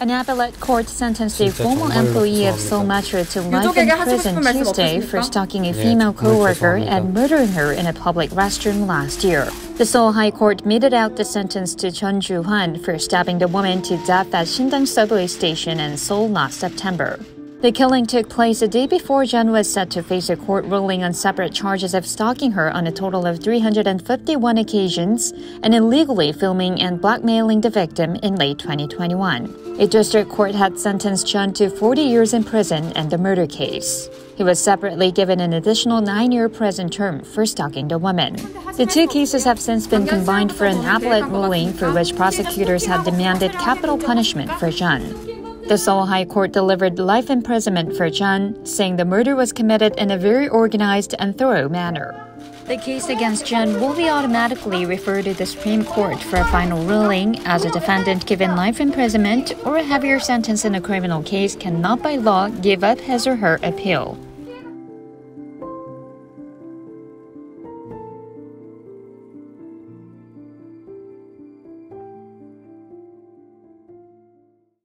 An appellate court sentenced a former employee of Seoul Metro to life in prison Tuesday for stalking a female co-worker and murdering her in a public restroom last year. The Seoul High Court meted out the sentence to Chun Ju-hwan for stabbing the woman to death at Shindang subway station in Seoul last September. The killing took place a day before Jeon was set to face a court ruling on separate charges of stalking her on a total of 351 occasions and illegally filming and blackmailing the victim in late 2021. A district court had sentenced Jeon to 40 years in prison in the murder case. He was separately given an additional nine year prison term for stalking the woman. The two cases have since been combined for an appellate ruling for which prosecutors had demanded capital punishment for Jeon. The Seoul High Court delivered life imprisonment for Chun, saying the murder was committed in a very organized and thorough manner. The case against Chun will be automatically referred to the Supreme Court for a final ruling, as a defendant given life imprisonment or a heavier sentence in a criminal case cannot by law give up his or her appeal.